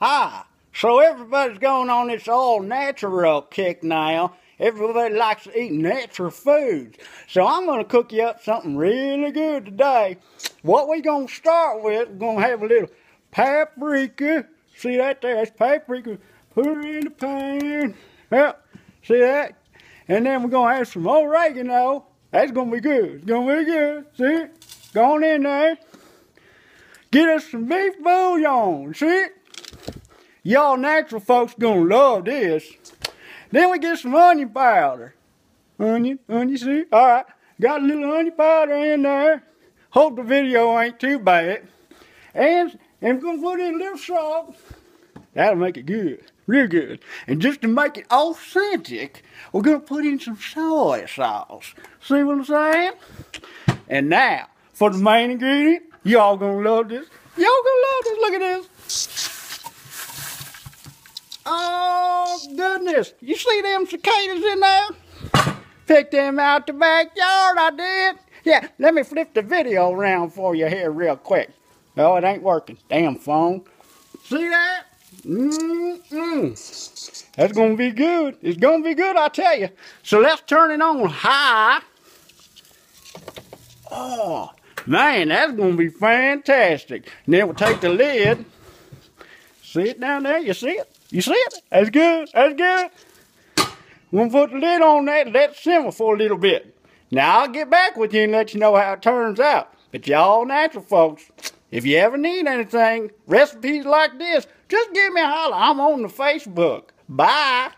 high. So everybody's going on this all natural kick now. Everybody likes to eat natural foods. So I'm going to cook you up something really good today. What we're going to start with, we're going to have a little paprika. See that there? That's paprika. Put it in the pan. Yep. See that? And then we're going to have some oregano. That's going to be good. It's going to be good. See? Go on in there. Get us some beef bouillon. See? Y'all natural folks to love this. Then we get some onion powder. Onion, onion, see? All right. Got a little onion powder in there. Hope the video ain't too bad. And, going to put in a little salt. That'll make it good. Real good. And just to make it authentic, we're to put in some soy sauce. See what I'm saying? And now, for the main ingredient, y'all to love this. Y'all to love this. Look at this. Oh, goodness. You see them cicadas in there? Picked them out the backyard, I did. Yeah, let me flip the video around for you here real quick. No, it ain't working. Damn phone. See that? Mm-mm. That's going to be good. It's going to be good, I tell you. So let's turn it on high. Oh, man, that's going to be fantastic. And then we'll take the lid. See it down there? You see it? You see it? That's good. That's good. We'll put the lid on that and let it simmer for a little bit. Now I'll get back with you and let you know how it turns out. But y'all natural folks, if you ever need anything, recipes like this, just give me a holler. I'm on the Facebook. Bye.